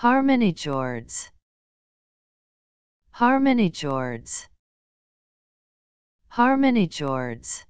Harmony chords. Harmony chords. Harmony chords.